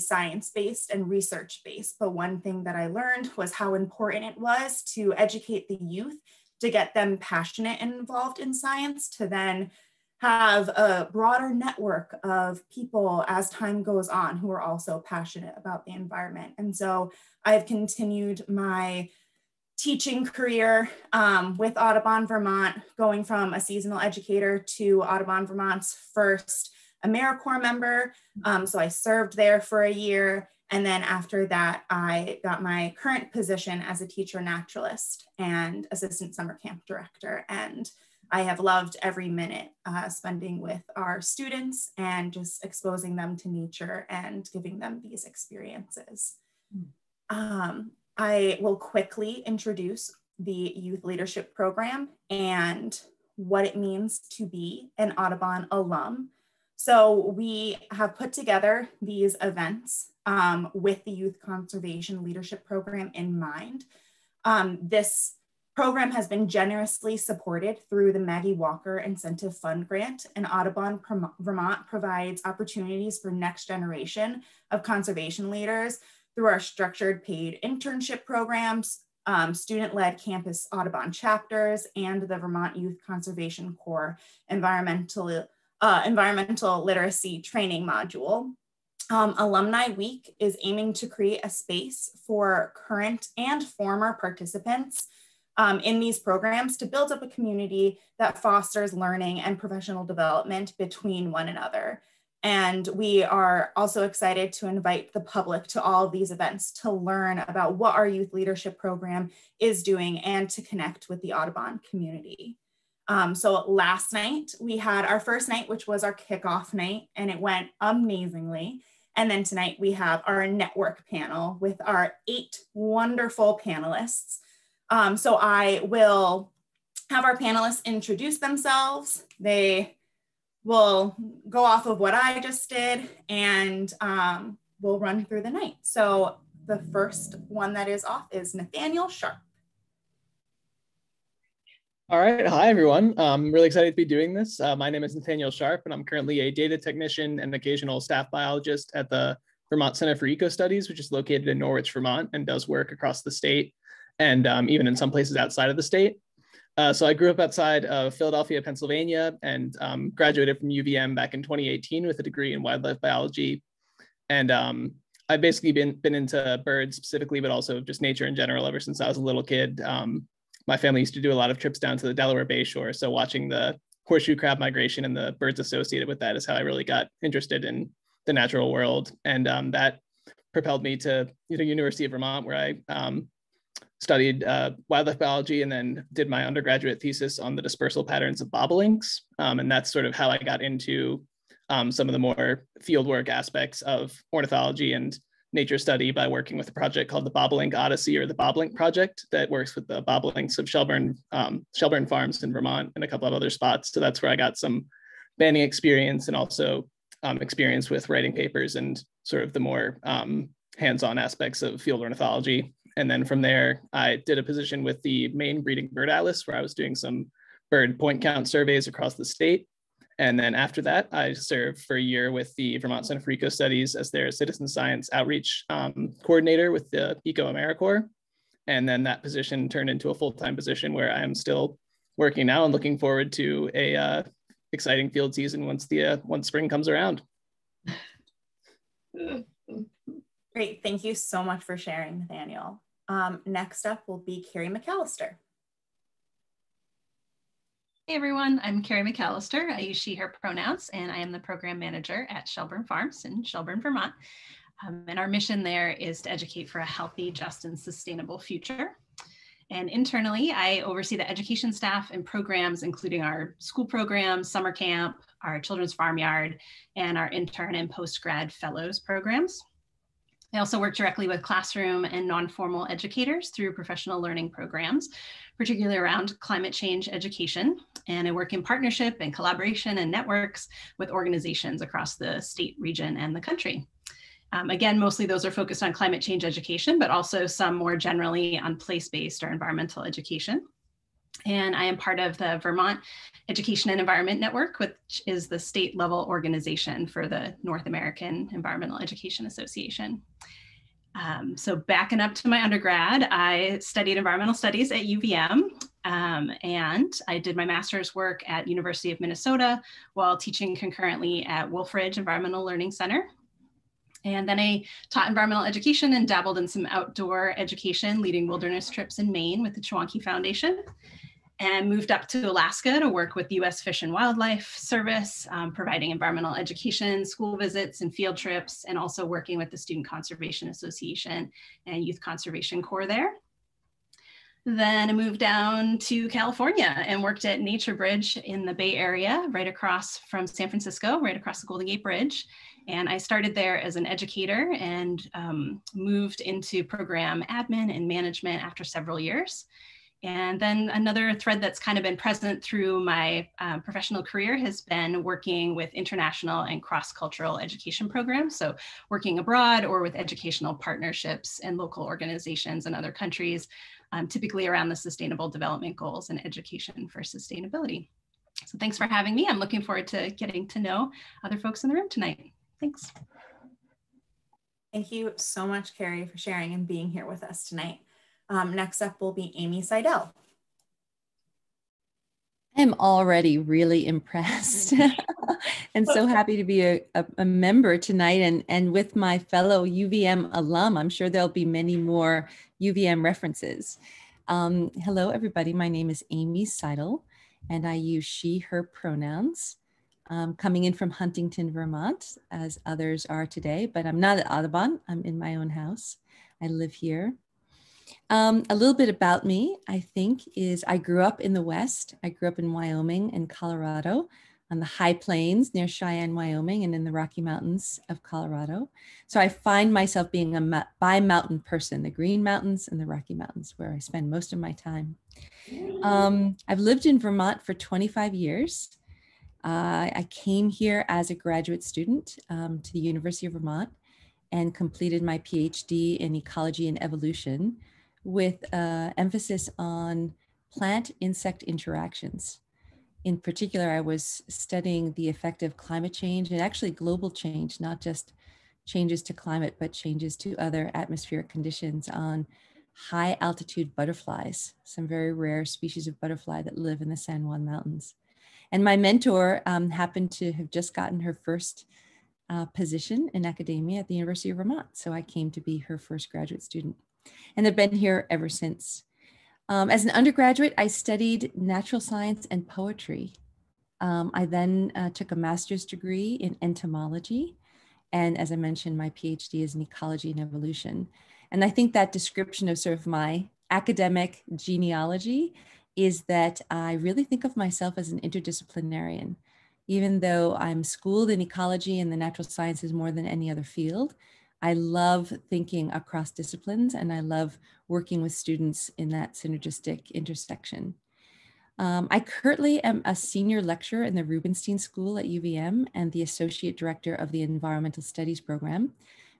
science-based and research-based. But one thing that I learned was how important it was to educate the youth to get them passionate and involved in science to then have a broader network of people as time goes on who are also passionate about the environment. And so I've continued my teaching career um, with Audubon Vermont, going from a seasonal educator to Audubon Vermont's first AmeriCorps member. Um, so I served there for a year. And then after that, I got my current position as a teacher naturalist and assistant summer camp director. And I have loved every minute uh, spending with our students and just exposing them to nature and giving them these experiences. Hmm. Um, I will quickly introduce the Youth Leadership Program and what it means to be an Audubon alum. So we have put together these events um, with the Youth Conservation Leadership Program in mind. Um, this program has been generously supported through the Maggie Walker Incentive Fund Grant, and Audubon Vermont provides opportunities for next generation of conservation leaders through our structured paid internship programs, um, student-led campus Audubon chapters, and the Vermont Youth Conservation Corps environmental, uh, environmental literacy training module. Um, Alumni Week is aiming to create a space for current and former participants um, in these programs to build up a community that fosters learning and professional development between one another. And we are also excited to invite the public to all these events to learn about what our youth leadership program is doing and to connect with the Audubon community. Um, so last night we had our first night, which was our kickoff night, and it went amazingly. And then tonight we have our network panel with our eight wonderful panelists. Um, so I will have our panelists introduce themselves. They we'll go off of what I just did and um, we'll run through the night. So the first one that is off is Nathaniel Sharp. All right. Hi, everyone. I'm really excited to be doing this. Uh, my name is Nathaniel Sharp, and I'm currently a data technician and occasional staff biologist at the Vermont Center for Ecostudies, which is located in Norwich, Vermont, and does work across the state and um, even in some places outside of the state. Uh, so I grew up outside of Philadelphia, Pennsylvania, and um, graduated from UVM back in 2018 with a degree in wildlife biology. And um, I've basically been been into birds specifically, but also just nature in general ever since I was a little kid. My family used to do a lot of trips down to the Delaware Bay Shore, so watching the horseshoe crab migration and the birds associated with that is how I really got interested in the natural world, and um, that propelled me to you know University of Vermont, where I um, studied uh, wildlife biology and then did my undergraduate thesis on the dispersal patterns of bobolinks. Um, and that's sort of how I got into um, some of the more fieldwork aspects of ornithology and nature study by working with a project called the Bobolink Odyssey or the Bobolink Project that works with the bobolinks of Shelburne, um, Shelburne Farms in Vermont and a couple of other spots. So that's where I got some banding experience and also um, experience with writing papers and sort of the more um, hands-on aspects of field ornithology. And then from there, I did a position with the Maine Breeding Bird Atlas where I was doing some bird point count surveys across the state. And then after that, I served for a year with the Vermont Center for Ecostudies as their citizen science outreach um, coordinator with the Eco AmeriCorps. And then that position turned into a full-time position where I am still working now and looking forward to a uh, exciting field season once the uh, once spring comes around. Great, thank you so much for sharing, Nathaniel. Um, next up will be Kerri McAllister. Hey everyone, I'm Kerri McAllister. I use she, her pronouns, and I am the program manager at Shelburne Farms in Shelburne, Vermont. Um, and our mission there is to educate for a healthy, just, and sustainable future. And internally, I oversee the education staff and programs, including our school program, summer camp, our children's farmyard, and our intern and post-grad fellows programs. I also work directly with classroom and non-formal educators through professional learning programs, particularly around climate change education. And I work in partnership and collaboration and networks with organizations across the state, region, and the country. Um, again, mostly those are focused on climate change education, but also some more generally on place-based or environmental education. And I am part of the Vermont Education and Environment Network, which is the state level organization for the North American Environmental Education Association. Um, so backing up to my undergrad, I studied environmental studies at UVM um, and I did my master's work at University of Minnesota while teaching concurrently at Wolf Ridge Environmental Learning Center. And then I taught environmental education and dabbled in some outdoor education, leading wilderness trips in Maine with the Chewonki Foundation and moved up to Alaska to work with the US Fish and Wildlife Service, um, providing environmental education, school visits, and field trips, and also working with the Student Conservation Association and Youth Conservation Corps there. Then I moved down to California and worked at Nature Bridge in the Bay Area, right across from San Francisco, right across the Golden Gate Bridge. And I started there as an educator and um, moved into program admin and management after several years. And then another thread that's kind of been present through my uh, professional career has been working with international and cross-cultural education programs. So working abroad or with educational partnerships and local organizations in other countries, um, typically around the sustainable development goals and education for sustainability. So thanks for having me. I'm looking forward to getting to know other folks in the room tonight. Thanks. Thank you so much, Kerri, for sharing and being here with us tonight. Um, next up will be Amy Seidl. I'm already really impressed and so happy to be a, a, a, member tonight and, and with my fellow UVM alum. I'm sure there'll be many more UVM references. Um, hello, everybody. My name is Amy Seidl and I use she, her pronouns. Um, coming in from Huntington, Vermont, as others are today, but I'm not at Audubon. I'm in my own house. I live here. Um, a little bit about me, I think, is I grew up in the West. I grew up in Wyoming and Colorado on the high plains near Cheyenne, Wyoming, and in the Rocky Mountains of Colorado. So I find myself being a bi mountain person, the Green Mountains and the Rocky Mountains, where I spend most of my time. Um, I've lived in Vermont for 25 years. Uh, I came here as a graduate student um, to the University of Vermont and completed my PhD in ecology and evolution with uh, emphasis on plant insect interactions. In particular, I was studying the effect of climate change and actually global change, not just changes to climate, but changes to other atmospheric conditions on high altitude butterflies, some very rare species of butterfly that live in the San Juan Mountains. And my mentor um, happened to have just gotten her first uh, position in academia at the University of Vermont. So I came to be her first graduate student and have been here ever since. Um, as an undergraduate, I studied natural science and poetry. Um, I then uh, took a master's degree in entomology. And as I mentioned, my PhD is in ecology and evolution. And I think that description of sort of my academic genealogy is that I really think of myself as an interdisciplinarian. Even though I'm schooled in ecology and the natural sciences more than any other field, I love thinking across disciplines and I love working with students in that synergistic intersection. Um, I currently am a senior lecturer in the Rubenstein School at UVM and the associate director of the Environmental Studies program,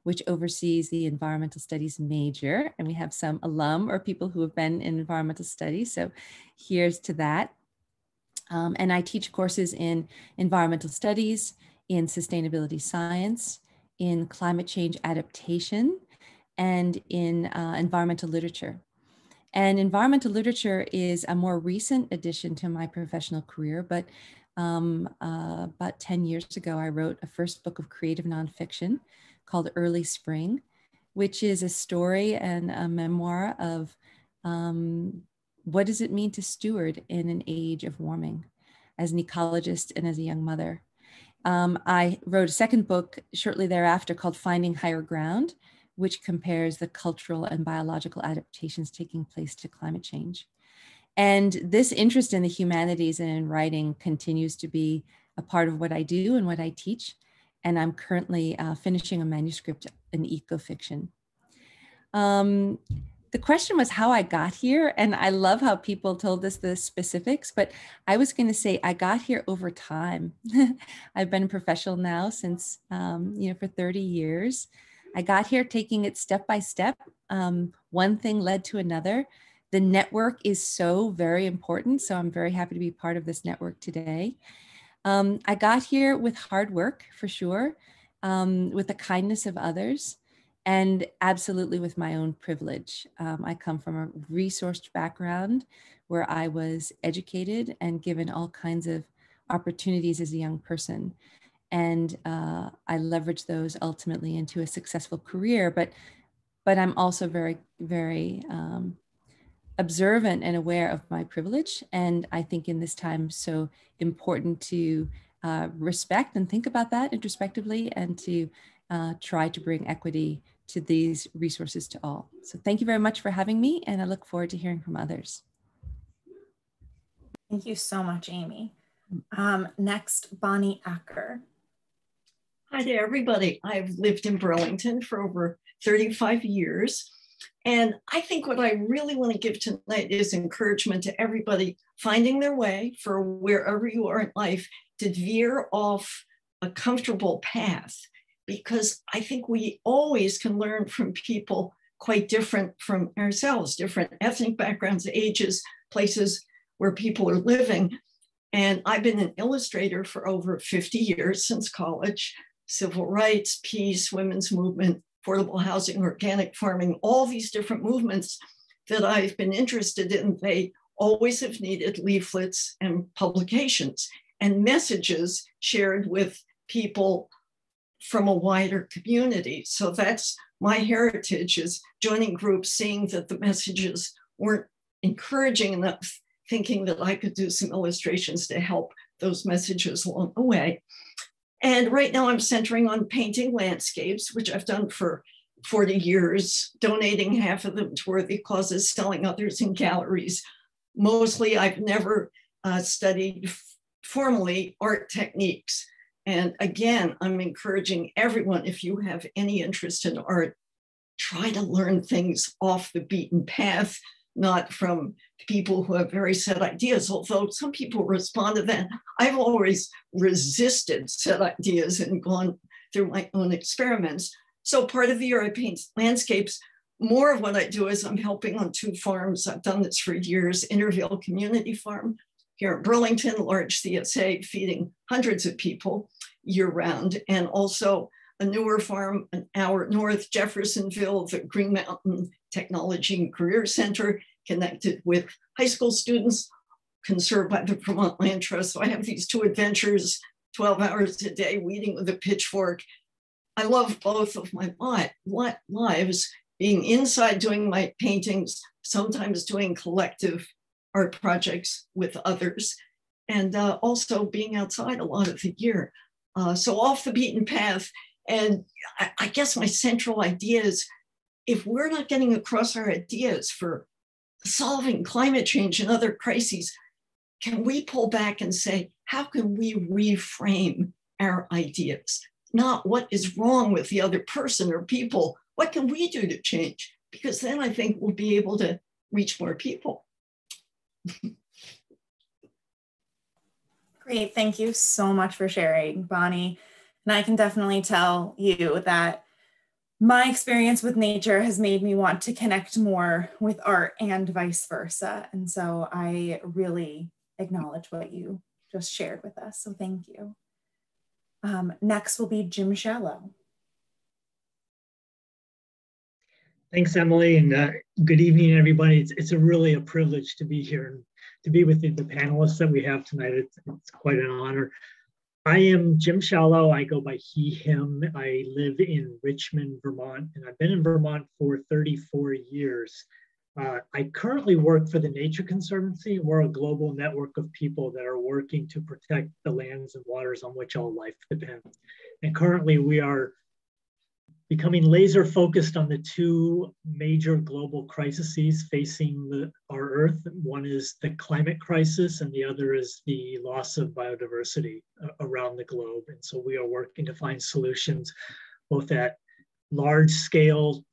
which oversees the environmental studies major. And we have some alum or people who have been in environmental studies. So here's to that. Um, and I teach courses in environmental studies, in sustainability science, in climate change adaptation and in uh, environmental literature. And environmental literature is a more recent addition to my professional career, but um, uh, about 10 years ago, I wrote a first book of creative nonfiction called Early Spring, which is a story and a memoir of um, what does it mean to steward in an age of warming as an ecologist and as a young mother. Um, I wrote a second book shortly thereafter called Finding Higher Ground, which compares the cultural and biological adaptations taking place to climate change. And this interest in the humanities and in writing continues to be a part of what I do and what I teach. And I'm currently uh, finishing a manuscript in ecofiction. Um, the question was how I got here. And I love how people told us the specifics, but I was going to say I got here over time. I've been a professional now since, um, you know, for 30 years. I got here taking it step by step. Um, one thing led to another. the network is so very important. So I'm very happy to be part of this network today. Um, I got here with hard work for sure, um, with the kindness of others, and absolutely with my own privilege. Um, I come from a resourced background where I was educated and given all kinds of opportunities as a young person. And uh, I leveraged those ultimately into a successful career. But, but I'm also very, very um, observant and aware of my privilege. And I think in this time, so important to uh, respect and think about that introspectively and to uh, try to bring equity to these resources to all. So thank you very much for having me, and I look forward to hearing from others. Thank you so much, Amy. Um, next, Bonnie Acker. Hi to everybody. I've lived in Burlington for over 35 years. And I think what I really want to give tonight is encouragement to everybody finding their way for wherever you are in life to veer off a comfortable path. Because I think we always can learn from people quite different from ourselves, different ethnic backgrounds, ages, places where people are living. And I've been an illustrator for over 50 years since college civil rights, peace, women's movement, affordable housing, organic farming, all these different movements that I've been interested in, they always have needed leaflets and publications and messages shared with people from a wider community. So that's my heritage is joining groups, seeing that the messages weren't encouraging enough, thinking that I could do some illustrations to help those messages along the way. And right now I'm centering on painting landscapes, which I've done for 40 years, donating half of them to worthy causes, selling others in galleries. Mostly, I've never uh, studied formally art techniques. And again, I'm encouraging everyone, if you have any interest in art, try to learn things off the beaten path, not from people who have very set ideas, although some people respond to that. I've always resisted set ideas and gone through my own experiments. So part of the year I paint landscapes. More of what I do is I'm helping on two farms. I've done this for years, Intervale Community Farm here in Burlington, large CSA feeding hundreds of people year round, and also a newer farm an hour north, Jeffersonville, the Green Mountain Technology and Career Center, connected with high school students conserved by the Vermont Land Trust. So I have these two adventures, 12 hours a day, weeding with a pitchfork. I love both of my lives, being inside doing my paintings, sometimes doing collective art projects with others, and uh, also being outside a lot of the year. Uh, so off the beaten path. And I, I guess my central idea is if we're not getting across our ideas for solving climate change and other crises, can we pull back and say, how can we reframe our ideas? Not what is wrong with the other person or people. What can we do to change? Because then I think we'll be able to reach more people. Great. Thank you so much for sharing, Bonnie. And I can definitely tell you that my experience with nature has made me want to connect more with art and vice versa. And so I really acknowledge what you just shared with us. So thank you. Um, next will be Jim Shallow. Thanks, Emily, and uh, good evening, everybody. It's, it's a really a privilege to be here and to be with the, the panelists that we have tonight. It's, it's quite an honor. I am Jim Shallow. I go by he, him. I live in Richmond, Vermont, and I've been in Vermont for 34 years. Uh, I currently work for the Nature Conservancy. We're a global network of people that are working to protect the lands and waters on which all life depends. And currently, we are becoming laser focused on the two major global crises facing the, our Earth. One is the climate crisis, and the other is the loss of biodiversity uh, around the globe. And so we are working to find solutions both at large scale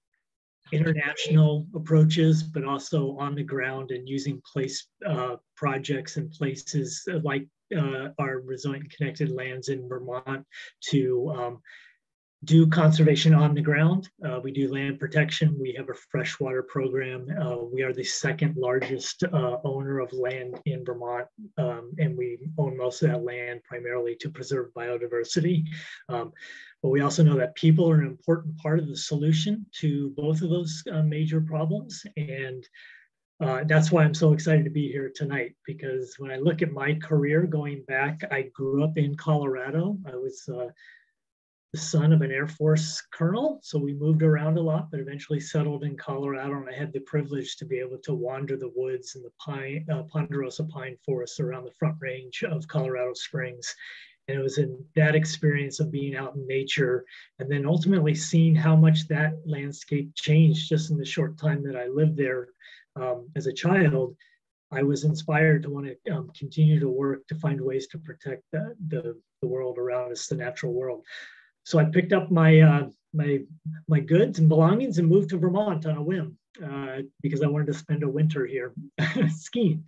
international approaches, but also on the ground and using place uh, projects and places like uh, our resilient connected lands in Vermont to um, do conservation on the ground. Uh, we do land protection. We have a freshwater program. Uh, we are the second largest uh, owner of land in Vermont, um, and we own most of that land primarily to preserve biodiversity. Um, but we also know that people are an important part of the solution to both of those uh, major problems. And uh, that's why I'm so excited to be here tonight because when I look at my career going back, I grew up in Colorado. I was uh, the son of an Air Force colonel. So we moved around a lot, but eventually settled in Colorado. And I had the privilege to be able to wander the woods and the pine, uh, ponderosa pine forests around the front range of Colorado Springs. And it was in that experience of being out in nature and then ultimately seeing how much that landscape changed just in the short time that I lived there um, as a child. I was inspired to want to um, continue to work to find ways to protect the, the, the world around us, the natural world. So I picked up my uh, my my goods and belongings and moved to Vermont on a whim uh, because I wanted to spend a winter here skiing.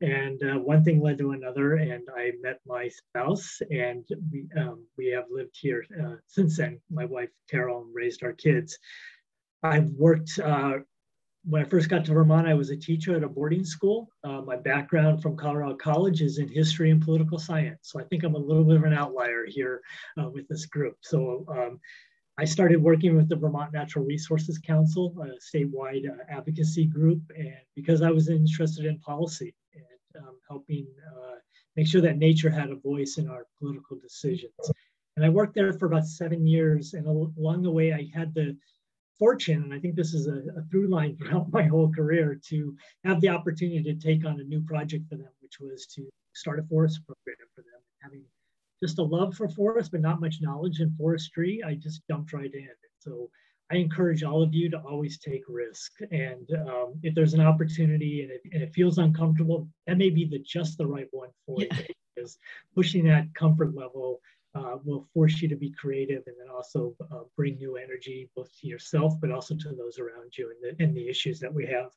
And uh, one thing led to another, and I met my spouse, and we um, we have lived here uh, since then. My wife Carol raised our kids. I've worked uh, when I first got to Vermont, I was a teacher at a boarding school. Uh, my background from Colorado College is in history and political science. So I think I'm a little bit of an outlier here uh, with this group. So um, I started working with the Vermont Natural Resources Council, a statewide uh, advocacy group, and because I was interested in policy and um, helping uh, make sure that nature had a voice in our political decisions. And I worked there for about seven years, and along the way, I had the fortune, and I think this is a, a, through line throughout my whole career, to have the opportunity to take on a new project for them, which was to start a forest program for them. Having just a love for forests, but not much knowledge in forestry, I just jumped right in. So I encourage all of you to always take risk. And um, if there's an opportunity and it, and it, feels uncomfortable, that may be the just the right one for yeah. you. Is pushing that comfort level uh, will force you to be creative and then also uh, bring new energy both to yourself but also to those around you and the, and the issues that we have.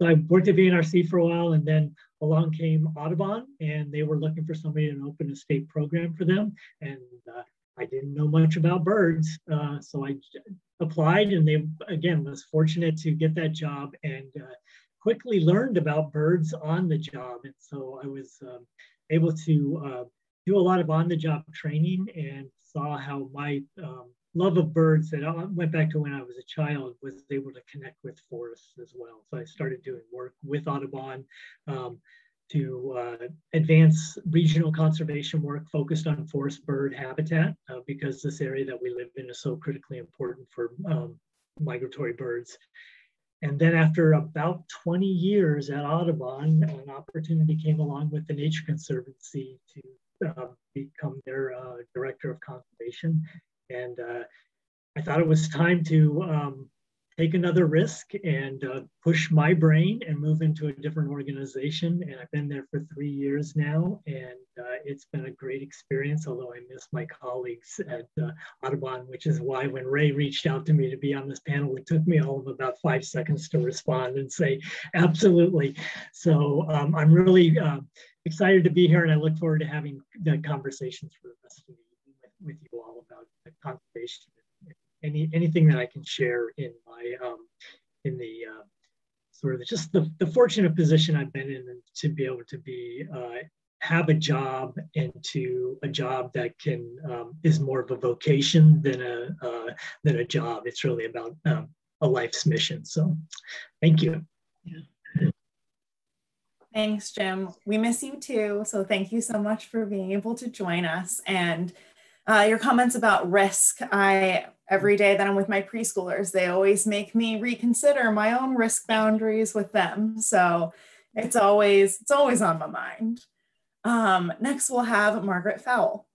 So I worked at VNRC for a while and then along came Audubon and they were looking for somebody to open a state program for them. And uh, I didn't know much about birds. Uh, so I applied and they, again, was fortunate to get that job and uh, quickly learned about birds on the job. And so I was um, able to uh, do a lot of on-the-job training and saw how my um, love of birds that I went back to when I was a child was able to connect with forests as well. So I started doing work with Audubon um, to uh, advance regional conservation work focused on forest bird habitat uh, because this area that we live in is so critically important for um, migratory birds. And then after about 20 years at Audubon, an opportunity came along with the Nature Conservancy to uh, become their uh, director of conservation. And uh, I thought it was time to um, take another risk and uh, push my brain and move into a different organization. And I've been there for three years now, and it's been a great experience. Although I miss my colleagues at Audubon, which is why when Ray reached out to me to be on this panel, it took me all of about five seconds to respond and say absolutely. So um, I'm really excited to be here, and I look forward to having the conversations for the rest of the evening with, you all about conservation any anything that I can share in my um, in the uh, sort of just the, the fortunate position I've been in to be able to be uh, have a job and to a job that can um, is more of a vocation than a uh, than a job. It's really about um, a life's mission. So, thank you. Yeah. Thanks, Jim. We miss you too. So thank you so much for being able to join us and uh, your comments about risk. I every day that I'm with my preschoolers, they always make me reconsider my own risk boundaries with them. So it's always it's always on my mind. Um, next, we'll have Margaret Fowle.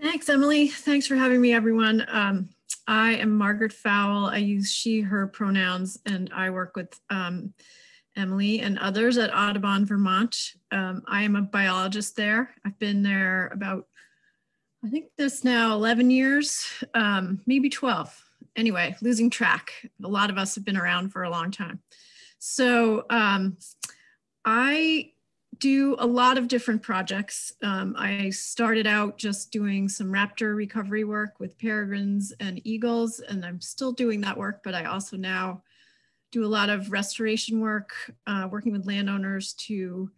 Thanks, Emily. Thanks for having me, everyone. Um, I am Margaret Fowle. I use she, her pronouns, and I work with um, Emily and others at Audubon, Vermont. Um, I am a biologist there. I've been there about I think this now 11 years, um, maybe 12. Anyway, losing track. A lot of us have been around for a long time. So um, I do a lot of different projects. Um, I started out just doing some raptor recovery work with peregrines and eagles, and I'm still doing that work, but I also now do a lot of restoration work, uh, working with landowners to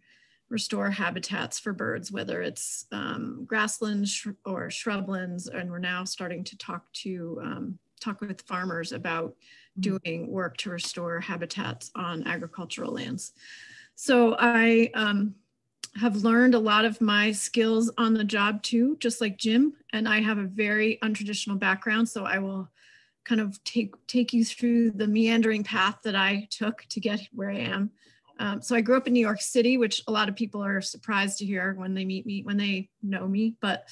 restore habitats for birds, whether it's um, grasslands sh or shrublands, and we're now starting to talk to um, talk with farmers about mm-hmm. doing work to restore habitats on agricultural lands. So I um, have learned a lot of my skills on the job too, just like Jim. And I have a very untraditional background, so I will kind of take take you through the meandering path that I took to get where I am. Um, so I grew up in New York City, which a lot of people are surprised to hear when they meet me, when they know me. But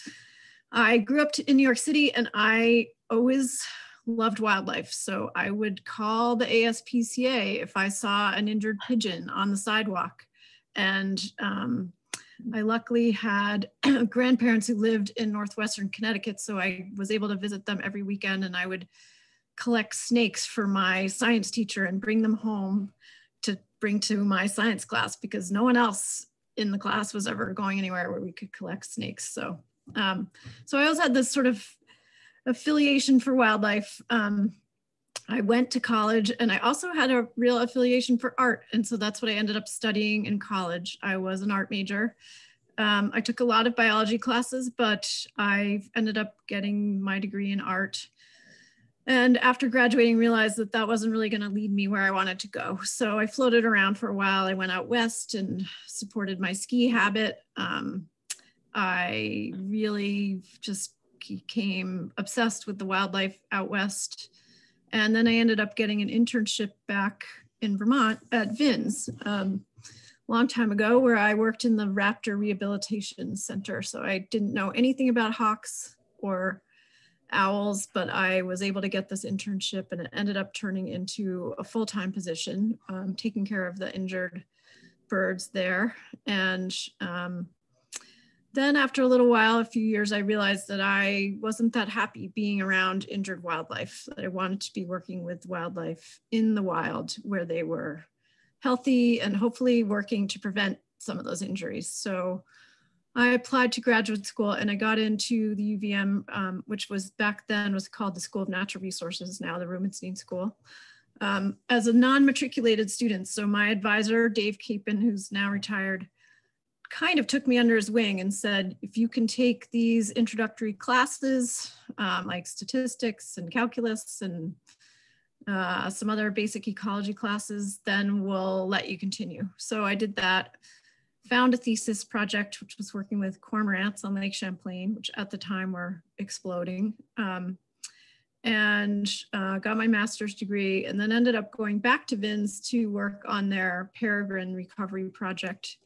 I grew up in New York City, and I always loved wildlife. So I would call the ASPCA if I saw an injured pigeon on the sidewalk. And um, I luckily had grandparents who lived in Northwestern Connecticut. So I was able to visit them every weekend and I would collect snakes for my science teacher and bring them home to bring to my science class because no one else in the class was ever going anywhere where we could collect snakes. So, um, so I always had this sort of affiliation for wildlife. Um, I went to college and I also had a real affiliation for art. And so that's what I ended up studying in college. I was an art major. Um, I took a lot of biology classes, but I ended up getting my degree in art. And after graduating, realized that that wasn't really going to lead me where I wanted to go. So I floated around for a while. I went out west and supported my ski habit. Um, I really just became obsessed with the wildlife out west. And then I ended up getting an internship back in Vermont at VINS um, a long time ago, where I worked in the Raptor Rehabilitation Center. So I didn't know anything about hawks or owls, but I was able to get this internship and it ended up turning into a full time position, um, taking care of the injured birds there. And um, then after a little while, a few years, I realized that I wasn't that happy being around injured wildlife, that I wanted to be working with wildlife in the wild where they were healthy and hopefully working to prevent some of those injuries. So I applied to graduate school and I got into the UVM, um, which was back then was called the School of Natural Resources, now the Rubenstein School, um, as a non-matriculated student. So my advisor, Dave Capen, who's now retired, kind of took me under his wing and said, if you can take these introductory classes um, like statistics and calculus and uh, some other basic ecology classes, then we'll let you continue. So I did that, found a thesis project, which was working with cormorants on Lake Champlain, which at the time were exploding. Um, and uh, got my master's degree and then ended up going back to VINS to work on their peregrine recovery project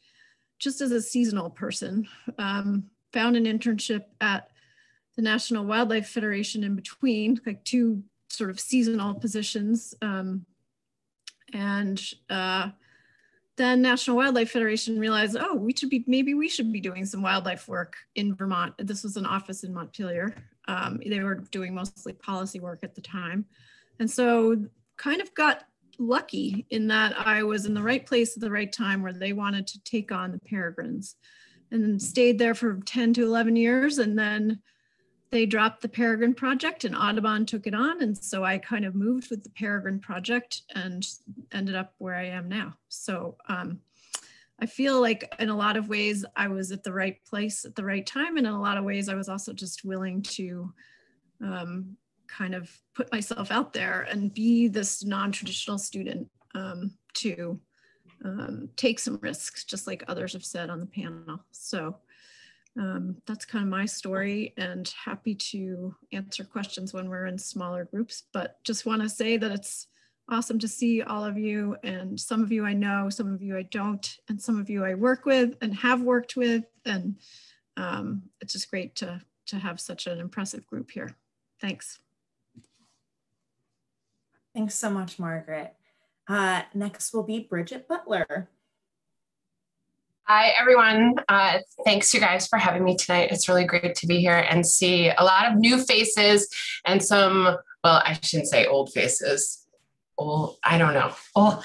just as a seasonal person, um, found an internship at the National Wildlife Federation in between, like two sort of seasonal positions. Um, and uh, then National Wildlife Federation realized, oh, we should be, maybe we should be doing some wildlife work in Vermont. This was an office in Montpelier. Um, they were doing mostly policy work at the time. And so kind of got lucky in that I was in the right place at the right time where they wanted to take on the peregrines and stayed there for 10 to 11 years. And then they dropped the Peregrine Project and Audubon took it on. And so I kind of moved with the Peregrine Project and ended up where I am now. So um, I feel like in a lot of ways I was at the right place at the right time. And in a lot of ways I was also just willing to um, kind of put myself out there and be this non-traditional student um, to um, take some risks, just like others have said on the panel. So um, that's kind of my story and happy to answer questions when we're in smaller groups, but just wanna say that it's awesome to see all of you and some of you I know, some of you I don't, and some of you I work with and have worked with. And um, it's just great to, to have such an impressive group here. Thanks. Thanks so much, Margaret. Uh, next will be Bridget Butler. Hi, everyone. Uh, thanks, you guys, for having me tonight. It's really great to be here and see a lot of new faces and some, well, I shouldn't say old faces. Old, I don't know. Old,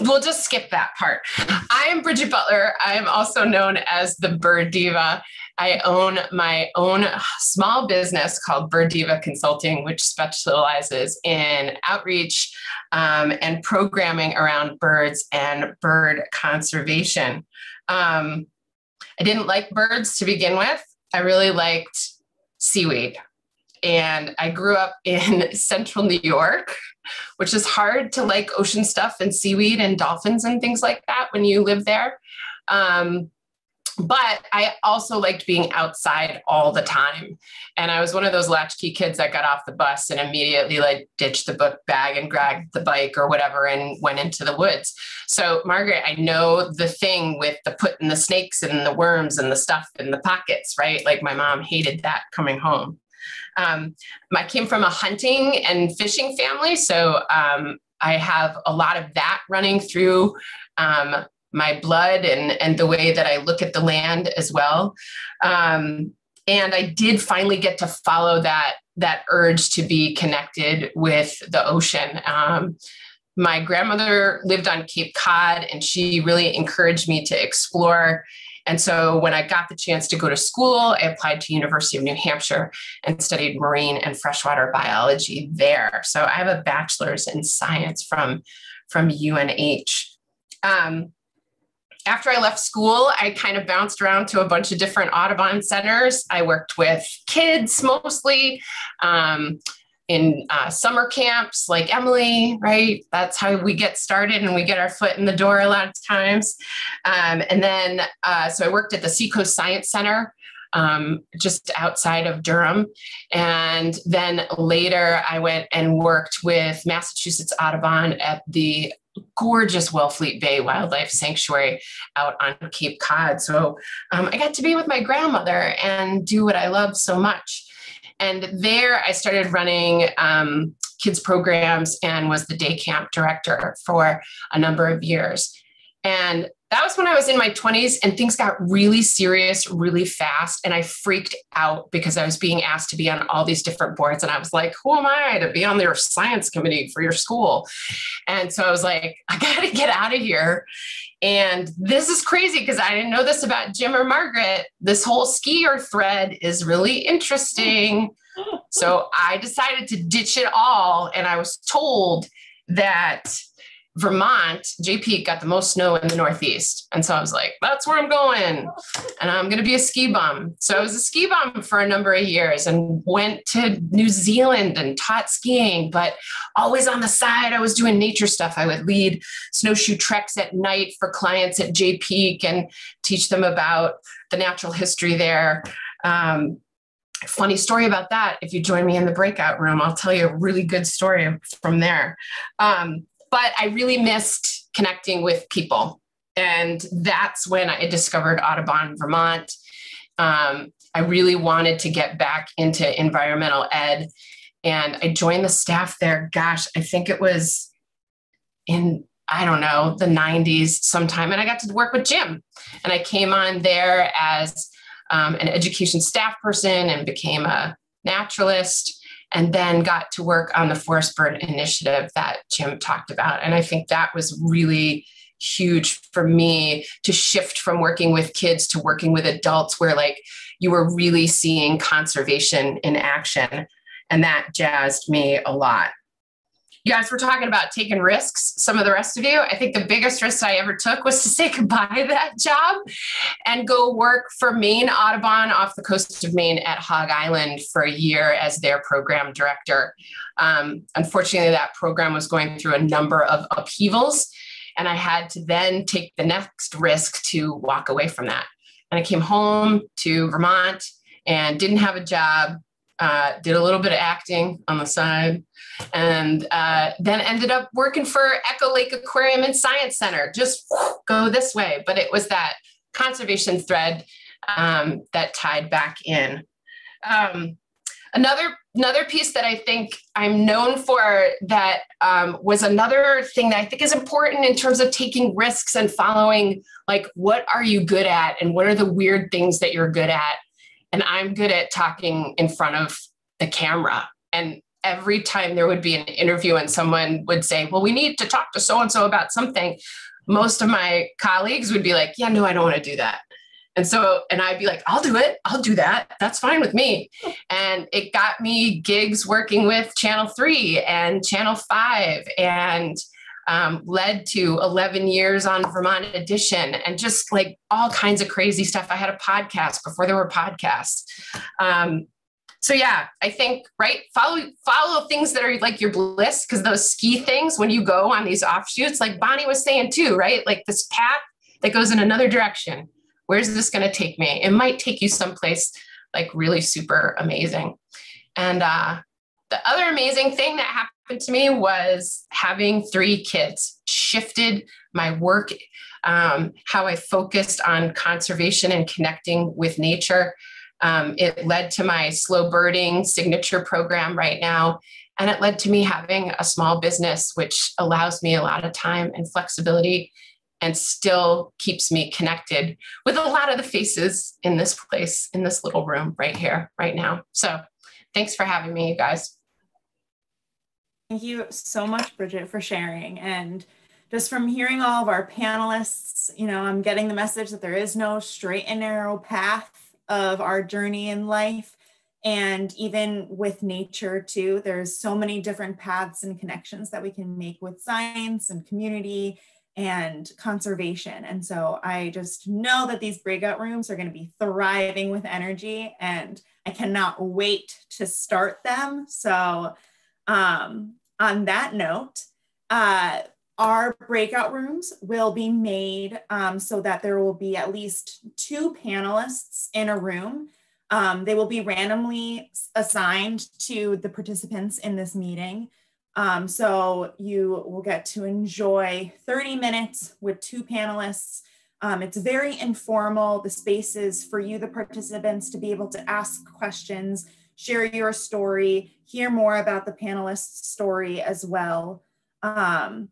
we'll just skip that part. I am Bridget Butler. I am also known as the Bird Diva. I own my own small business called Bird Diva Consulting, which specializes in outreach um, and programming around birds and bird conservation. Um, I didn't like birds to begin with. I really liked seaweed. And I grew up in central New York, which is hard to like ocean stuff and seaweed and dolphins and things like that when you live there. Um, but I also liked being outside all the time. And I was one of those latchkey kids that got off the bus and immediately like ditched the book bag and grabbed the bike or whatever and went into the woods. So, Margaret, I know the thing with the putting the snakes and the worms and the stuff in the pockets, right? Like my mom hated that coming home. Um, I came from a hunting and fishing family. So, um, I have a lot of that running through um, my blood and and the way that I look at the land as well. Um, and I did finally get to follow that that urge to be connected with the ocean. Um, my grandmother lived on Cape Cod, and she really encouraged me to explore. And so when I got the chance to go to school, I applied to University of New Hampshire and studied marine and freshwater biology there. So I have a bachelor's in science from from UNH. Um, after I left school, I kind of bounced around to a bunch of different Audubon centers. I worked with kids mostly um, in uh, summer camps like Emily, right? That's how we get started and we get our foot in the door a lot of times. Um, and then, uh, so I worked at the Seacoast Science Center. Um, just outside of Durham. And then later, I went and worked with Massachusetts Audubon at the gorgeous Wellfleet Bay Wildlife Sanctuary out on Cape Cod. So um, I got to be with my grandmother and do what I love so much. And there I started running um, kids programs and was the day camp director for a number of years. And that was when I was in my 20s and things got really serious really fast. And I freaked out because I was being asked to be on all these different boards. And I was like, who am I to be on their science committee for your school? And so I was like, I got to get out of here. And this is crazy because I didn't know this about Jim or Margaret. This whole skier thread is really interesting. So I decided to ditch it all. And I was told that Vermont, Jay Peak got the most snow in the Northeast. And so I was like, that's where I'm going. And I'm going to be a ski bum. So I was a ski bum for a number of years and went to New Zealand and taught skiing, but always on the side, I was doing nature stuff. I would lead snowshoe treks at night for clients at Jay Peak and teach them about the natural history there. Um, funny story about that. If you join me in the breakout room, I'll tell you a really good story from there. Um, but I really missed connecting with people. And that's when I discovered Audubon Vermont. Um, I really wanted to get back into environmental ed. And I joined the staff there. Gosh, I think it was in, I don't know, the 90s sometime. And I got to work with Jim. And I came on there as um, an education staff person and became a naturalist and then got to work on the Forest Bird Initiative that Jim talked about. And I think that was really huge for me to shift from working with kids to working with adults where like you were really seeing conservation in action. And that jazzed me a lot you guys were talking about taking risks, some of the rest of you. I think the biggest risk I ever took was to say goodbye to that job and go work for Maine Audubon off the coast of Maine at Hog Island for a year as their program director. Um, unfortunately, that program was going through a number of upheavals, and I had to then take the next risk to walk away from that. And I came home to Vermont and didn't have a job, uh, did a little bit of acting on the side, and uh, then ended up working for Echo Lake Aquarium and Science Center. Just go this way, but it was that conservation thread um, that tied back in. Um, another another piece that I think I'm known for that um, was another thing that I think is important in terms of taking risks and following like what are you good at and what are the weird things that you're good at and I'm good at talking in front of the camera. And every time there would be an interview and someone would say, Well, we need to talk to so and so about something, most of my colleagues would be like, Yeah, no, I don't want to do that. And so, and I'd be like, I'll do it. I'll do that. That's fine with me. And it got me gigs working with Channel 3 and Channel 5 and um, led to 11 years on Vermont Edition and just like all kinds of crazy stuff. I had a podcast before there were podcasts. Um, so yeah, I think right follow follow things that are like your bliss because those ski things when you go on these offshoots, like Bonnie was saying too, right? Like this path that goes in another direction. Where's this going to take me? It might take you someplace like really super amazing. And uh, the other amazing thing that happened to me was having three kids shifted my work, um, how I focused on conservation and connecting with nature. Um, it led to my slow birding signature program right now. And it led to me having a small business, which allows me a lot of time and flexibility and still keeps me connected with a lot of the faces in this place, in this little room right here, right now. So thanks for having me, you guys. Thank you so much, Bridget, for sharing. And just from hearing all of our panelists, you know, I'm getting the message that there is no straight and narrow path of our journey in life. And even with nature, too, there's so many different paths and connections that we can make with science and community and conservation. And so I just know that these breakout rooms are going to be thriving with energy and I cannot wait to start them. So, um, on that note, uh, our breakout rooms will be made um, so that there will be at least two panelists in a room. Um, they will be randomly assigned to the participants in this meeting. Um, so you will get to enjoy 30 minutes with two panelists. Um, it's very informal. The space is for you, the participants, to be able to ask questions, share your story, hear more about the panelist's story as well. Um,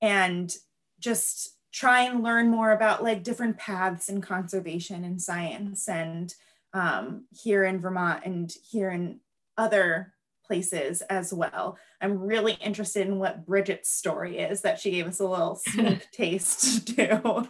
and just try and learn more about like different paths in conservation and science and um, here in Vermont and here in other places as well. I'm really interested in what Bridget's story is that she gave us a little sneak taste to.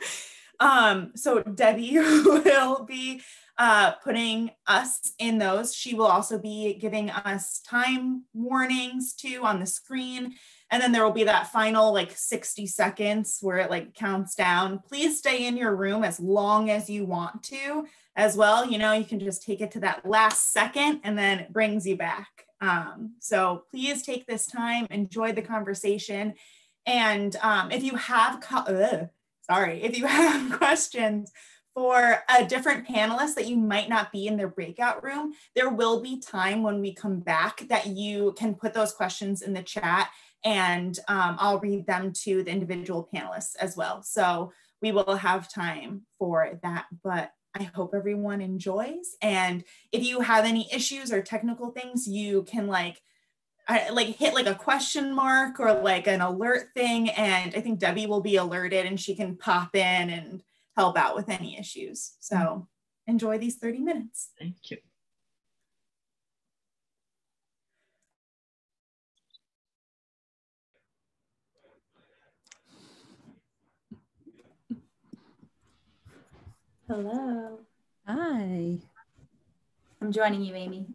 Um, so Debbie will be uh, putting us in those. She will also be giving us time warnings too on the screen. And then there will be that final like 60 seconds where it like counts down. Please stay in your room as long as you want to as well. You know, you can just take it to that last second and then it brings you back. Um, so please take this time, enjoy the conversation. And um, if you have, ugh, sorry, if you have questions for a different panelist that you might not be in their breakout room, there will be time when we come back that you can put those questions in the chat and um, I'll read them to the individual panelists as well. So we will have time for that, but I hope everyone enjoys. And if you have any issues or technical things, you can like I, like hit like a question mark or like an alert thing. And I think Debbie will be alerted and she can pop in and help out with any issues. So enjoy these 30 minutes. Thank you. Hello. Hi. I'm joining you, Amy.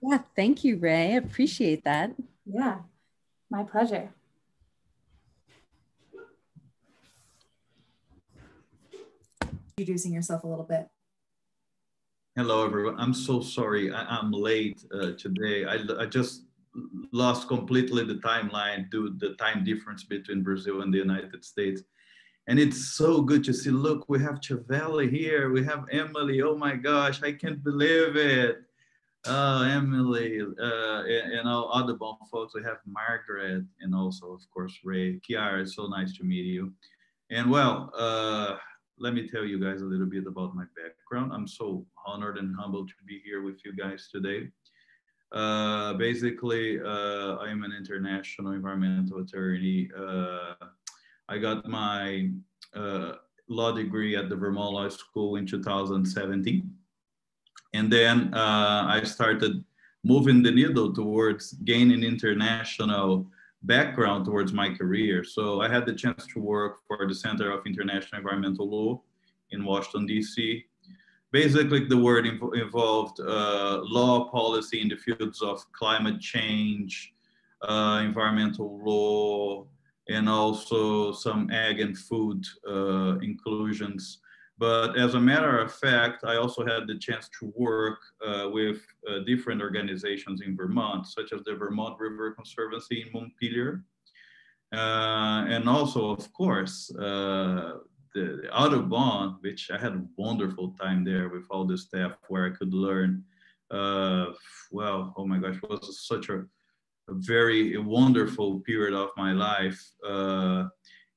Yeah, thank you, Ray. I appreciate that. Yeah, my pleasure. Introducing yourself a little bit. Hello, everyone. I'm so sorry. I, am late uh, today. I, I just lost completely the timeline due to the time difference between Brazil and the United States. And it's so good to see, look, we have Chavelle here, we have Emily, oh my gosh, I can't believe it. Oh, Emily, uh, and, and all other bomb folks, we have Margaret, and also, of course, Ray. Kiara, it's so nice to meet you. And well, uh, let me tell you guys a little bit about my background. I'm so honored and humbled to be here with you guys today. Uh, basically, uh, I'm an international environmental attorney. Uh, I got my uh, law degree at the Vermont Law School in 2017. And then uh, I started moving the needle towards gaining international background towards my career. So I had the chance to work for the Center of International Environmental Law in Washington, D.C. Basically, the work inv- involved uh, law policy in the fields of climate change, uh, environmental law, and also some ag and food uh, inclusions. But as a matter of fact, I also had the chance to work uh, with uh, different organizations in Vermont, such as the Vermont River Conservancy in Montpelier. Uh, and also, of course, uh, the, the Audubon, which I had a wonderful time there with all the staff where I could learn. Uh, well, oh my gosh, it was such a, a very wonderful period of my life.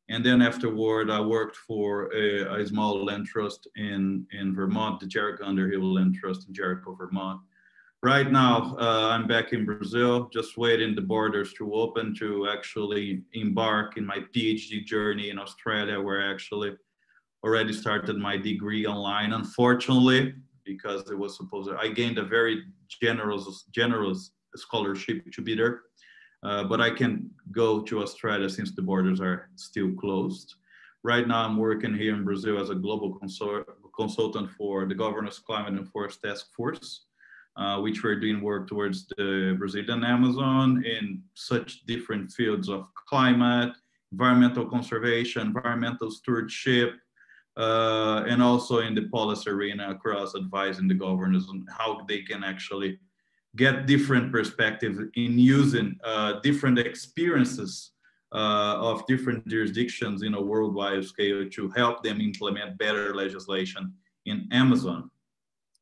And then afterward, I worked for a, a, small land trust in, in Vermont, the Jericho Underhill Land Trust in Jericho, Vermont. Right now, uh, I'm back in Brazil, just waiting the borders to open to actually embark in my PhD journey in Australia, where I actually already started my degree online. Unfortunately, because it was supposed to, I gained a very generous, generous scholarship to be there uh, but I can go to Australia since the borders are still closed. Right now, I'm working here in Brazil as a global consult consultant for the Governor's Climate and Forest Task Force, uh, which we're doing work towards the Brazilian Amazon in such different fields of climate, environmental conservation, environmental stewardship, uh, and also in the policy arena across advising the governors on how they can actually get different perspectives in using uh, different experiences uh, of different jurisdictions in a worldwide scale to help them implement better legislation in Amazon.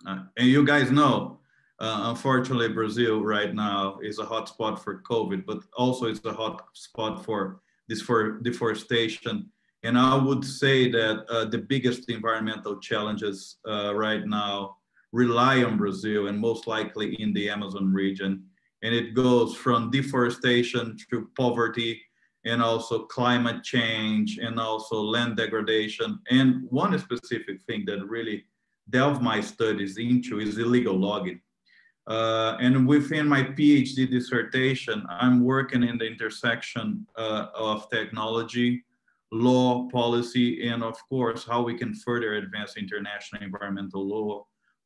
Uh, and you guys know, uh, unfortunately, Brazil right now is a hotspot for COVID, but also it's a hot spot for this for deforestation. And I would say that uh, the biggest environmental challenges uh, right now rely on Brazil and most likely in the Amazon region. And it goes from deforestation to poverty and also climate change and also land degradation. And one specific thing that really delve my studies into is illegal logging. Uh, and within my PhD dissertation, I'm working in the intersection uh, of technology, law, policy, and of course, how we can further advance international environmental law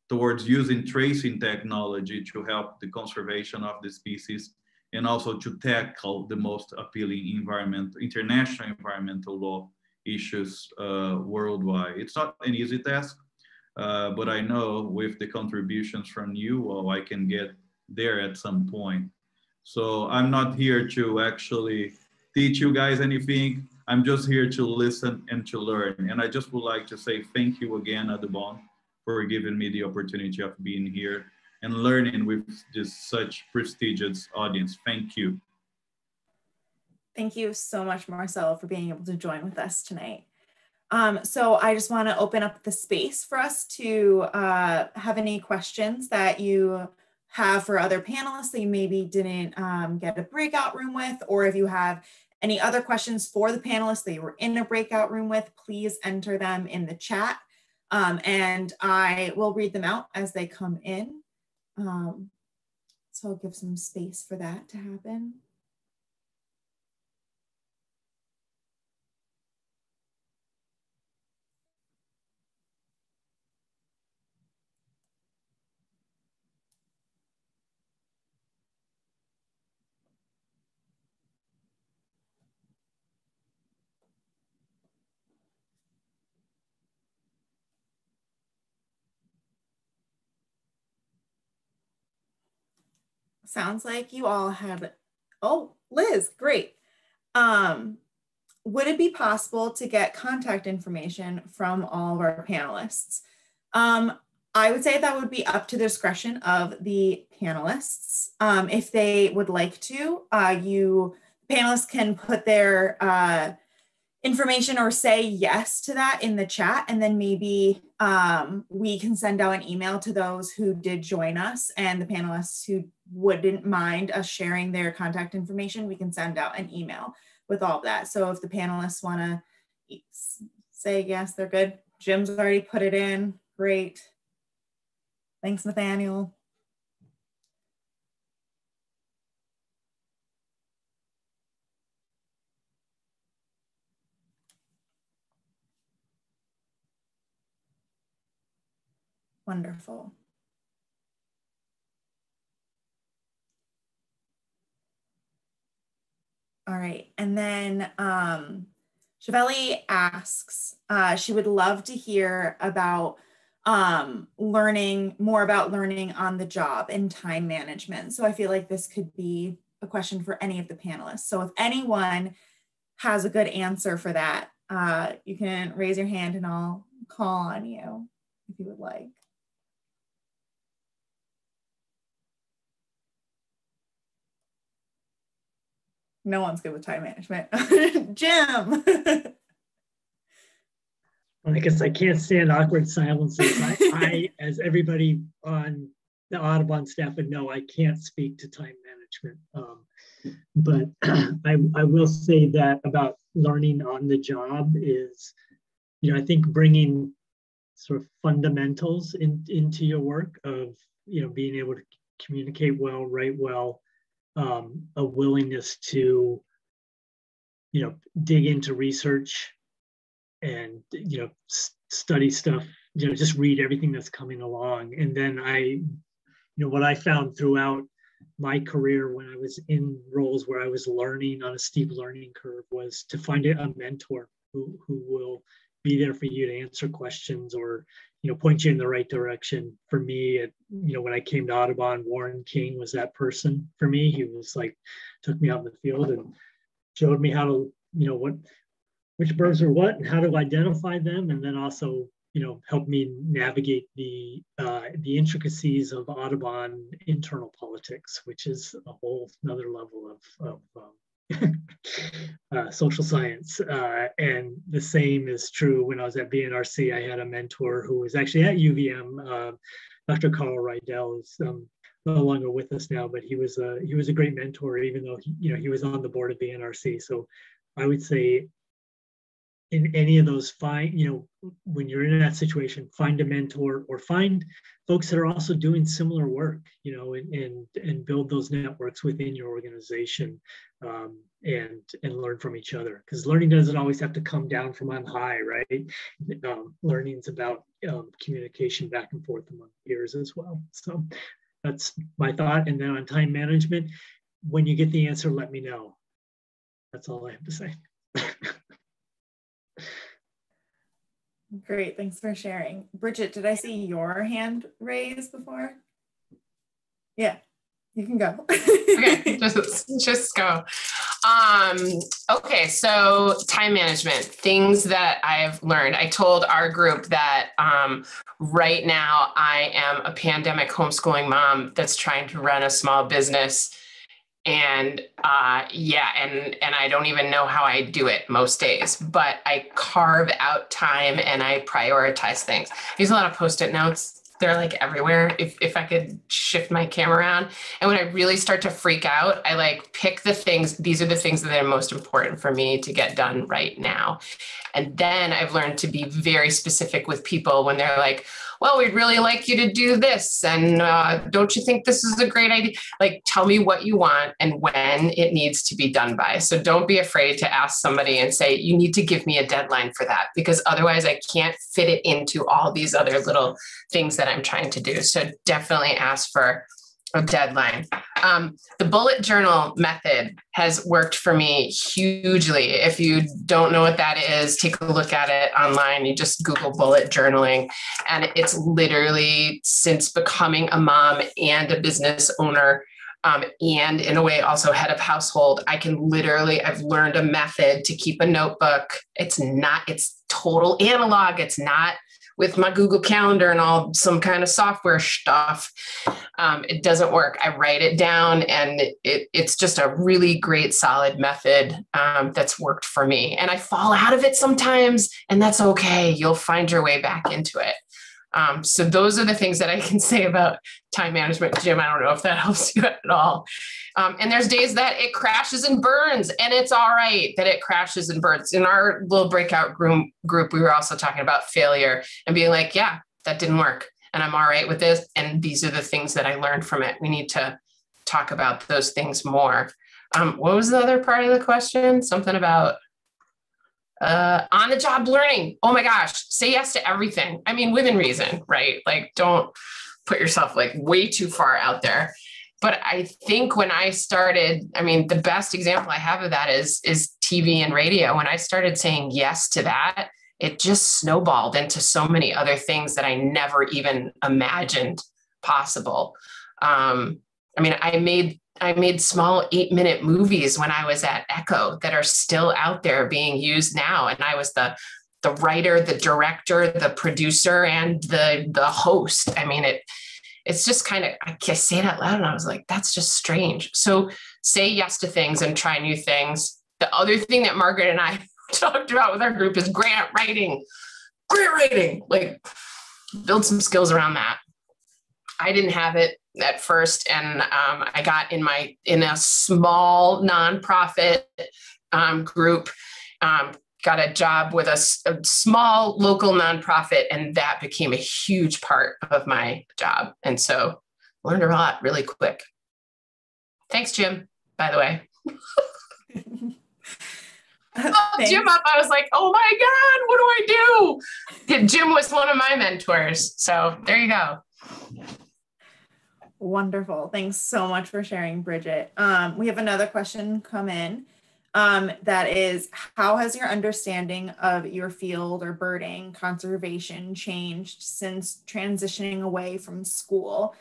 towards using tracing technology to help the conservation of the species and also to tackle the most appealing environment, international environmental law issues uh, worldwide. It's not an easy task, uh, but I know with the contributions from you, well, I can get there at some point. So I'm not here to actually teach you guys anything. I'm just here to listen and to learn. And I just would like to say thank you again, Audubon, for giving me the opportunity of being here and learning with this such prestigious audience. Thank you. Thank you so much, Marcel, for being able to join with us tonight. Um, so I just want to open up the space for us to uh, have any questions that you have for other panelists that you maybe didn't um, get a breakout room with, or if you have any other questions for the panelists that you were in a breakout room with, please enter them in the chat. Um, and I will read them out as they come in. Um, so I'll give some space for that to happen. Sounds like you all have, oh, Liz, great. Um, would it be possible to get contact information from all of our panelists? Um, I would say that would be up to the discretion of the panelists. Um, if they would like to, uh, you panelists can put their uh, information or say yes to that in the chat and then maybe um, we can send out an email to those who did join us and the panelists who wouldn't mind us sharing their contact information. We can send out an email with all of that. So if the panelists want to say yes they're good. Jim's already put it in. Great. Thanks nathaniel Wonderful. All right. And then um, Chevelle asks, uh, she would love to hear about um, learning more about learning on the job and time management. So I feel like this could be a question for any of the panelists. So if anyone has a good answer for that, uh, you can raise your hand and I'll call on you if you would like. No one's good with time management. Jim. I guess I can't stand awkward silences. I, I, as everybody on the Audubon staff would know, I can't speak to time management. Um, but I, I will say that about learning on the job is, you know, I think bringing sort of fundamentals in, into your work of, you know, being able to communicate well, write well, um, a willingness to, you know, dig into research and, you know, study stuff, you know, just read everything that's coming along. And then I, you know, what I found throughout my career when I was in roles where I was learning on a steep learning curve was to find a mentor who, who will be there for you to answer questions or you know point you in the right direction. For me it, you know when i came to audubon warren king was that person for me. He was like took me out in the field and showed me how to you know what which birds are what and how to identify them. And then also you know help me navigate the uh, the intricacies of audubon internal politics which is a whole another level of, of um, uh, social science. Uh, and the same is true when I was at VNRC. I had a mentor who was actually at UVM. Uh, Dr. Carl Reidel is um, no longer with us now, but he was a he was a great mentor, even though he, you know he was on the board of VNRC. So I would say in any of those find you know when you're in that situation find a mentor or find folks that are also doing similar work you know and and, and build those networks within your organization um, and and learn from each other. Because learning doesn't always have to come down from on high right? Um, learning is about um, communication back and forth among peers as well. So that's my thought. And then on time management when you get the answer let me know. That's all i have to say Great, thanks for sharing. Bridget, did I see your hand raised before? Yeah, you can go. okay, just, just go. Um, okay, so time management, things that I've learned. I told our group that um, right now I am a pandemic homeschooling mom that's trying to run a small business and uh, yeah and and i don't even know how i do it most days but i carve out time and i prioritize things. I use a lot of post-it notes. They're like everywhere. If, if i could shift my camera around. And when i really start to freak out i like pick the things these are the things that are most important for me to get done right now. And then i've learned to be very specific with people when they're like well, we'd really like you to do this. And uh, don't you think this is a great idea? Like, tell me what you want and when it needs to be done by. So don't be afraid to ask somebody and say, you need to give me a deadline for that, because otherwise I can't fit it into all these other little things that I'm trying to do. So definitely ask for a deadline. Um, the bullet journal method has worked for me hugely. If you don't know what that is, take a look at it online. You just Google bullet journaling. And it's literally since becoming a mom and a business owner, um, and in a way also head of household, I can literally, I've learned a method to keep a notebook. It's not, it's total analog. It's not with my Google Calendar and all some kind of software stuff. Um, it doesn't work. I write it down, and it, it's just a really great, solid method um, that's worked for me. And I fall out of it sometimes, and that's okay. You'll find your way back into it. Um, so those are the things that I can say about time management, Jim. I don't know if that helps you at all. Um, and there's days that it crashes and burns, and it's all right that it crashes and burns. In our little breakout group, group, we were also talking about failure and being like, yeah, that didn't work, and I'm all right with this. And these are the things that I learned from it. We need to talk about those things more. Um, what was the other part of the question? Something about uh, on the job learning. Oh my gosh, say yes to everything. I mean, within reason, right? Like, don't put yourself like way too far out there. But I think when I started, I mean, the best example I have of that is is TV and radio. When I started saying yes to that, it just snowballed into so many other things that I never even imagined possible. Um, I mean, I made I made small eight minute movies when I was at Echo that are still out there being used now. And I was the the writer, the director, the producer, and the the host. I mean, it it's just kind of I can't say it out loud and I was like, that's just strange. So say yes to things and try new things. The other thing that Margaret and I talked about with our group is grant writing. Grant writing, like build some skills around that. I didn't have it at first, and um, I got in my in a small nonprofit um, group. Um, got a job with a, a, small local nonprofit, and that became a huge part of my job. And so, learned a lot really quick. Thanks, Jim. By the way. oh, Jim up. I was like, oh my God, what do I do? Jim was one of my mentors. So there you go. Wonderful. Thanks so much for sharing, Bridget. Um, we have another question come in um, that is How has your understanding of your field or birding conservation changed since transitioning away from school?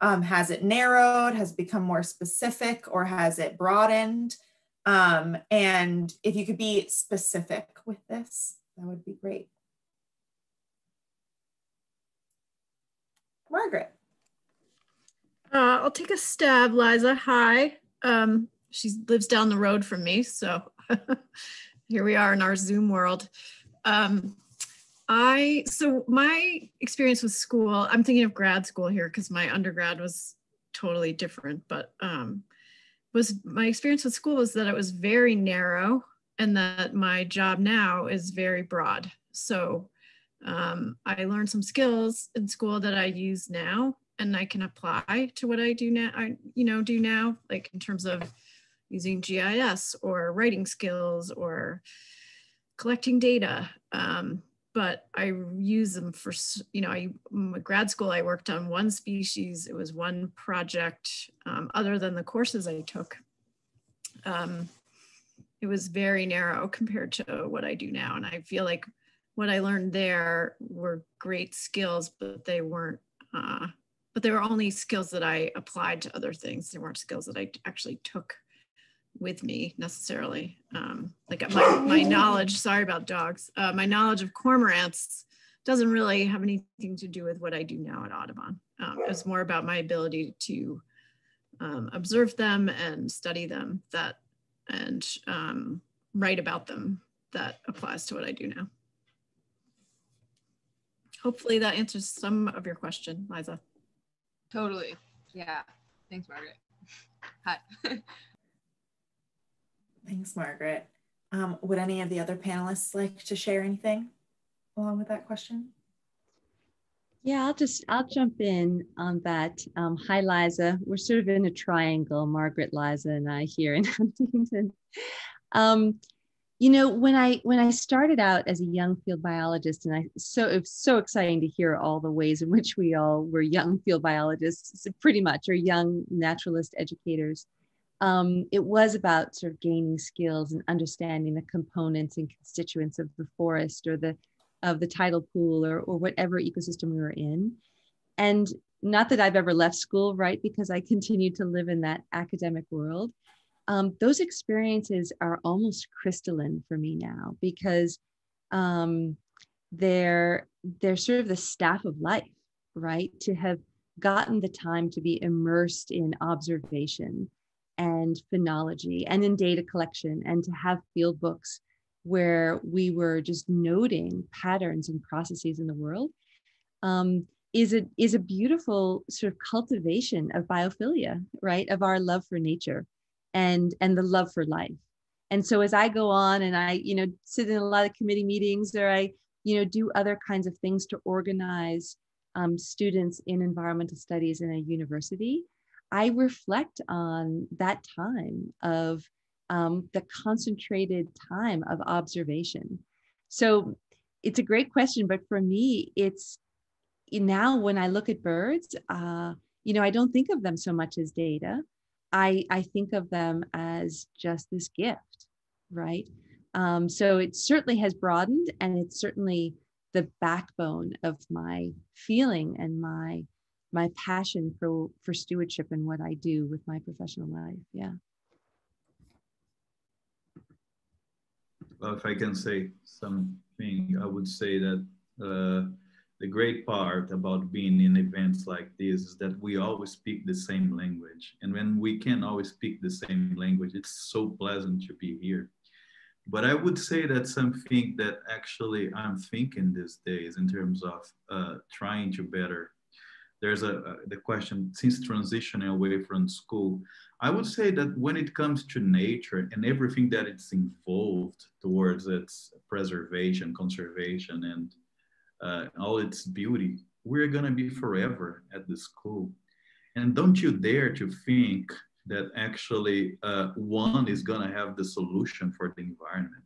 Um, has it narrowed, has it become more specific, or has it broadened? Um, and if you could be specific with this, that would be great. Margaret. Uh, I'll take a stab, Liza. Hi. Um, she lives down the road from me, so here we are in our Zoom world. Um, I so my experience with school. I'm thinking of grad school here because my undergrad was totally different, but um, was my experience with school was that it was very narrow, and that my job now is very broad. So um, I learned some skills in school that I use now and I can apply to what I do now, I, you know, do now, like in terms of using GIS or writing skills or collecting data. Um, but I use them for, you know, I, grad school, I worked on one species. It was one project um, other than the courses I took. Um, it was very narrow compared to what I do now. And I feel like what I learned there were great skills, but they weren't uh, but they were only skills that I applied to other things. They weren't skills that I actually took with me necessarily. Um, like my, my knowledge, sorry about dogs, uh, my knowledge of cormorants doesn't really have anything to do with what I do now at Audubon. Um, it's more about my ability to um, observe them and study them that and um, write about them that applies to what I do now. Hopefully that answers some of your question, Liza. Totally. Yeah. Thanks, Margaret. Hi. Thanks, Margaret. Um, would any of the other panelists like to share anything along with that question? Yeah, I'll just I'll jump in on that. Um, hi, Liza. We're sort of in a triangle, Margaret, Liza, and I here in Huntington. Um, you know when i when i started out as a young field biologist and i so it was so exciting to hear all the ways in which we all were young field biologists pretty much or young naturalist educators um, it was about sort of gaining skills and understanding the components and constituents of the forest or the of the tidal pool or, or whatever ecosystem we were in and not that i've ever left school right because i continued to live in that academic world um, those experiences are almost crystalline for me now because um, they're they're sort of the staff of life, right? To have gotten the time to be immersed in observation and phenology and in data collection and to have field books where we were just noting patterns and processes in the world um, is a is a beautiful sort of cultivation of biophilia, right? Of our love for nature and and the love for life and so as i go on and i you know sit in a lot of committee meetings or i you know do other kinds of things to organize um, students in environmental studies in a university i reflect on that time of um, the concentrated time of observation. So it's a great question, but for me, it's now when I look at birds, uh, you know, I don't think of them so much as data. I, I think of them as just this gift, right? Um, so it certainly has broadened and it's certainly the backbone of my feeling and my my passion for for stewardship and what I do with my professional life. Yeah. Well, if I can say something, I would say that uh, the great part about being in events like this is that we always speak the same language. And when we can always speak the same language, it's so pleasant to be here. But I would say that something that actually I'm thinking these days in terms of uh, trying to better. There's a, a the question since transitioning away from school. I would say that when it comes to nature and everything that it's involved towards its preservation, conservation, and uh, all its beauty, we're gonna be forever at the school. And don't you dare to think that actually uh, one is going to have the solution for the environment.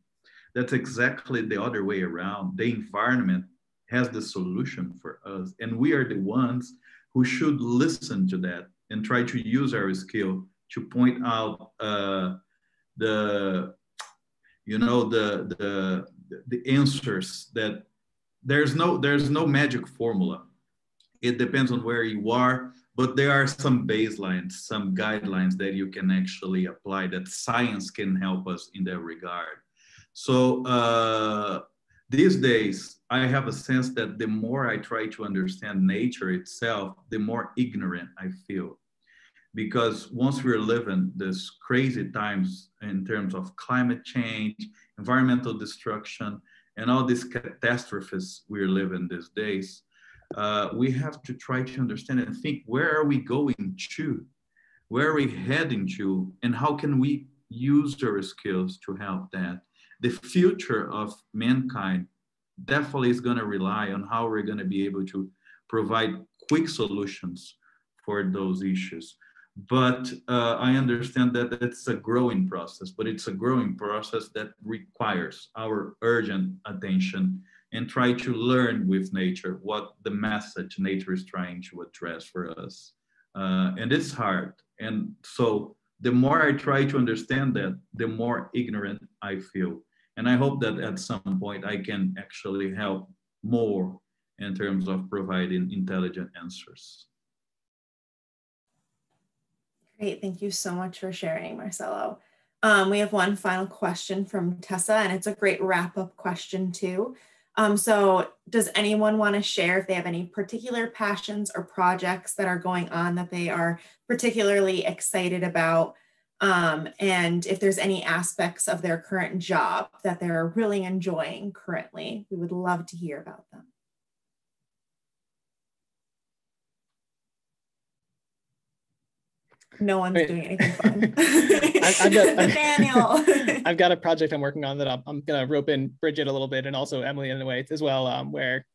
That's exactly the other way around. The environment has the solution for us, and we are the ones who should listen to that and try to use our skill to point out uh, the, you know, the the the answers that there's no there's no magic formula. It depends on where you are but there are some baselines, some guidelines that you can actually apply that science can help us in that regard. So uh, these days, I have a sense that the more I try to understand nature itself, the more ignorant I feel. Because once we're living this crazy times in terms of climate change, environmental destruction, and all these catastrophes we're living these days, uh, we have to try to understand and think where are we going to? Where are we heading to? And how can we use our skills to help that? The future of mankind definitely is going to rely on how we're going to be able to provide quick solutions for those issues. But uh, I understand that it's a growing process, but it's a growing process that requires our urgent attention and try to learn with nature what the message nature is trying to address for us. Uh, and it's hard. And so the more I try to understand that, the more ignorant I feel. And I hope that at some point I can actually help more in terms of providing intelligent answers. Great. Thank you so much for sharing, Marcelo. Um, we have one final question from Tessa, and it's a great wrap up question, too. Um, so does anyone want to share if they have any particular passions or projects that are going on that they are particularly excited about? Um, and if there's any aspects of their current job that they're really enjoying currently, we would love to hear about them. no one's doing anything fun. I've, I've got, Daniel. I've got a project I'm working on that I'm, I'm going to rope in Bridget a little bit and also Emily in a way as well, um, where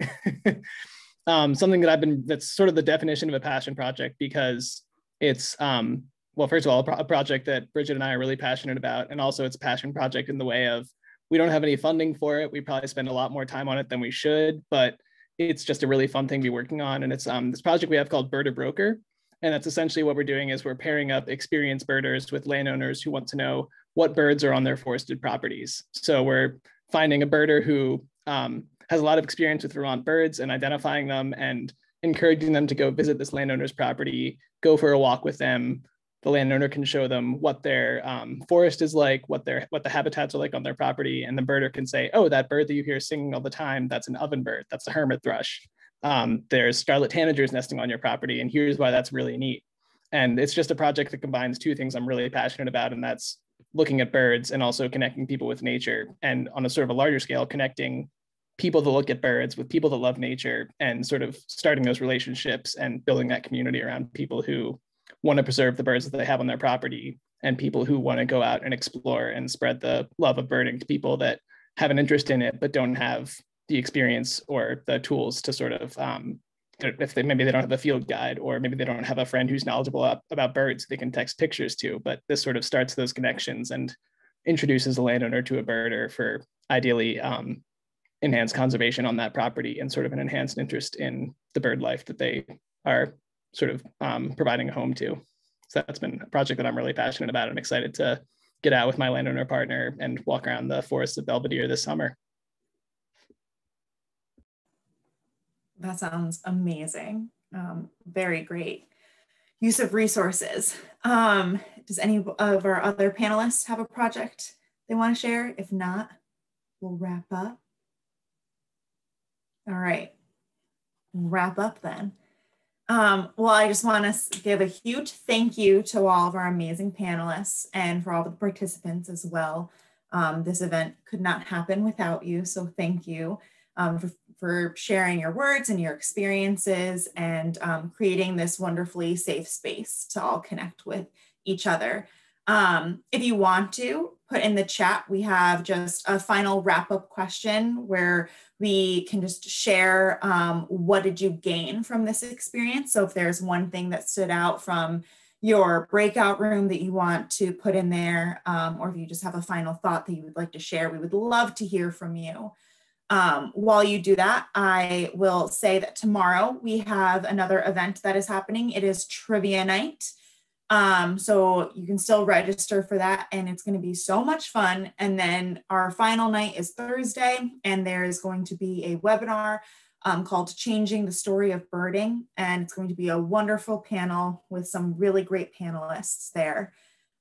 um, something that I've been, that's sort of the definition of a passion project because it's, um, well, first of all, a, pro- a project that Bridget and I are really passionate about. And also it's a passion project in the way of, we don't have any funding for it. We probably spend a lot more time on it than we should, but it's just a really fun thing to be working on. And it's um, this project we have called Bird a Broker, and that's essentially what we're doing is we're pairing up experienced birders with landowners who want to know what birds are on their forested properties. So we're finding a birder who um, has a lot of experience with Vermont birds and identifying them and encouraging them to go visit this landowner's property, go for a walk with them. The landowner can show them what their um, forest is like, what their what the habitats are like on their property, and the birder can say, "Oh, that bird that you hear singing all the time, that's an ovenbird. That's a hermit thrush." um, there's scarlet tanagers nesting on your property, and here's why that's really neat. And it's just a project that combines two things I'm really passionate about, and that's looking at birds and also connecting people with nature. And on a sort of a larger scale, connecting people that look at birds with people that love nature and sort of starting those relationships and building that community around people who want to preserve the birds that they have on their property and people who want to go out and explore and spread the love of birding to people that have an interest in it but don't have the experience or the tools to sort of um, if they maybe they don't have a field guide or maybe they don't have a friend who's knowledgeable about, about birds they can text pictures to but this sort of starts those connections and introduces a landowner to a birder for ideally um, enhanced conservation on that property and sort of an enhanced interest in the bird life that they are sort of um, providing a home to. So that's been a project that I'm really passionate about. I'm excited to get out with my landowner partner and walk around the forests of Belvidere this summer. That sounds amazing. Um, very great use of resources. Um, does any of our other panelists have a project they want to share? If not, we'll wrap up. All right, wrap up then. Um, well, I just want to give a huge thank you to all of our amazing panelists and for all the participants as well. Um, this event could not happen without you, so thank you um, for, for, sharing your words and your experiences and um, creating this wonderfully safe space to all connect with each other. Um, if you want to, put in the chat, we have just a final wrap up question where we can just share um, what did you gain from this experience. So if there's one thing that stood out from your breakout room that you want to put in there, um, or if you just have a final thought that you would like to share, we would love to hear from you. Um, while you do that, I will say that tomorrow we have another event that is happening. It is trivia night. Um, so you can still register for that and it's going to be so much fun. And then our final night is Thursday and there is going to be a webinar um, called Changing the Story of Birding. And it's going to be a wonderful panel with some really great panelists there.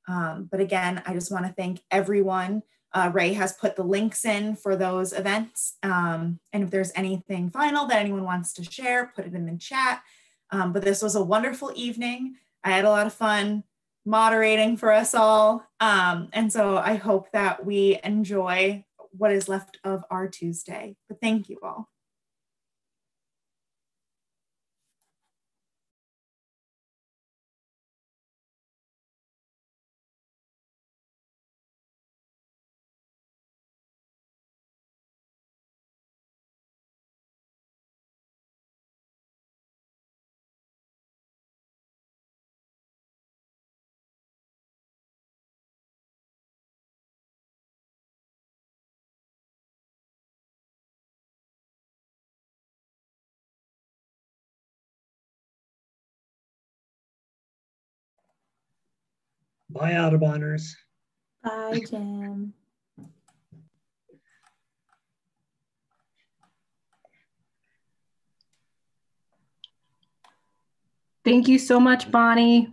Um, but again, I just want to thank everyone. Uh, Ray has put the links in for those events. Um, and if there's anything final that anyone wants to share, put it in the chat. Um, but this was a wonderful evening. I had a lot of fun moderating for us all. Um, and so I hope that we enjoy what is left of our Tuesday. But thank you all. Bye, Auduboners. Bye, Jim. Thank you so much, Bonnie.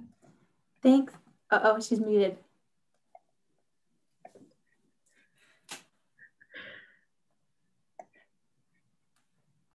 Thanks. Uh oh, she's muted.